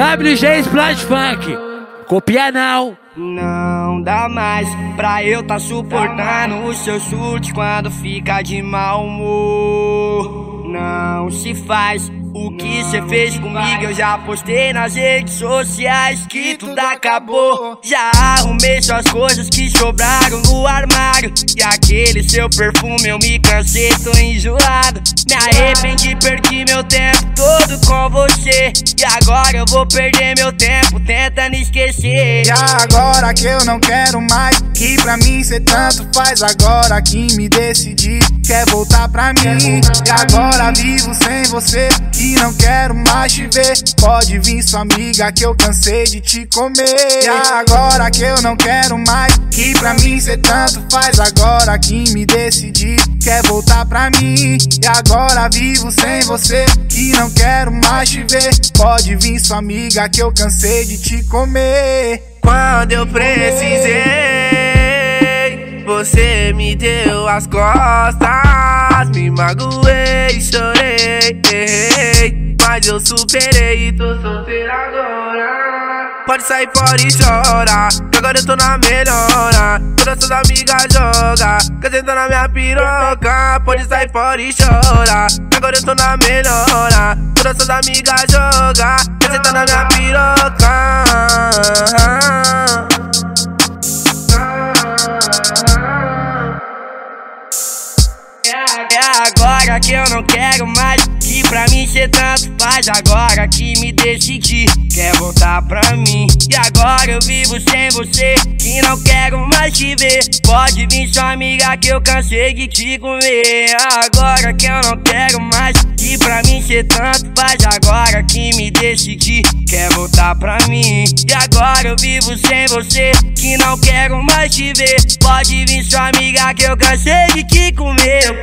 WG Splash Funk. Copia não. Não dá mais pra eu tá suportando o seu chute quando fica de mau humor. Não se faz o que cê fez comigo eu já postei nas redes sociais que tudo acabou. Já arrumei suas coisas que sobraram no armário. E aquele seu perfume eu me cansei, tô enjoado. Me arrependi, perdi meu tempo todo com você. E agora eu vou perder meu tempo tentando esquecer. E agora que eu não quero mais, que pra mim cê tanto faz. Agora que me decidi, quer voltar pra mim. E agora vivo sem você e não quero mais te ver. Pode vir sua amiga que eu cansei de te comer. E agora que eu não quero mais, que pra mim cê tanto faz. Agora que me decidi, quer voltar pra mim. E agora vivo sem você, que não quero mais te ver. Pode vir sua amiga que eu cansei de te comer. Quando eu precisei, você me deu as costas, me magoei, chorei, errei, mas eu superei e tô solteiro agora. Pode sair fora e chora, que agora eu tô na melhora. Todas suas amigas joga, sentar na minha piroca. Pode sair fora e chora, que agora eu tô na melhora. Todas suas amigas joga, sentar na minha piroca. É agora que eu não quero mais. Que pra mim cê tanto faz. Agora que me decidi, quer voltar pra mim. E agora eu vivo sem você. Que não quero te ver. Pode vir sua amiga que eu cansei de te comer. Agora que eu não quero mais. Que pra mim cê tanto faz. Agora que me decidi, quer voltar pra mim. E agora eu vivo sem você. Que não quero mais te ver. Pode vir sua amiga que eu cansei de te comer.